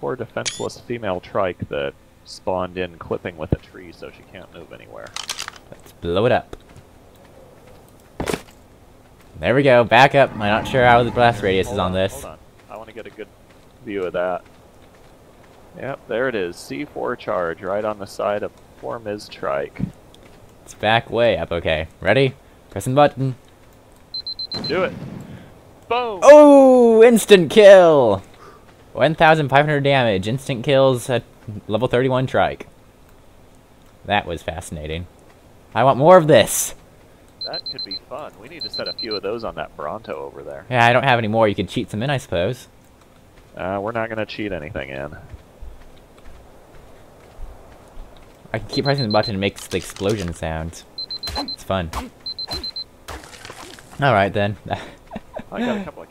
poor defenseless female trike that spawned in clipping with a tree so she can't move anywhere. Let's blow it up. There we go, back up. I'm not sure how the blast radius Hold is on this. Hold on. I want to get a good view of that. Yep, there it is. C4 charge right on the side of poor Ms. Trike. It's back way up, okay. Ready? Pressing button. Do it. Boom! Oh, instant kill! 1,500 damage, instant kills at level 31 trike. That was fascinating. I want more of this. That could be fun. We need to set a few of those on that Bronto over there. Yeah, I don't have any more. You could cheat some in, I suppose. Uh, we're not going to cheat anything in. I can keep pressing the button, it makes the explosion sounds. It's fun. Alright then. I got a couple of.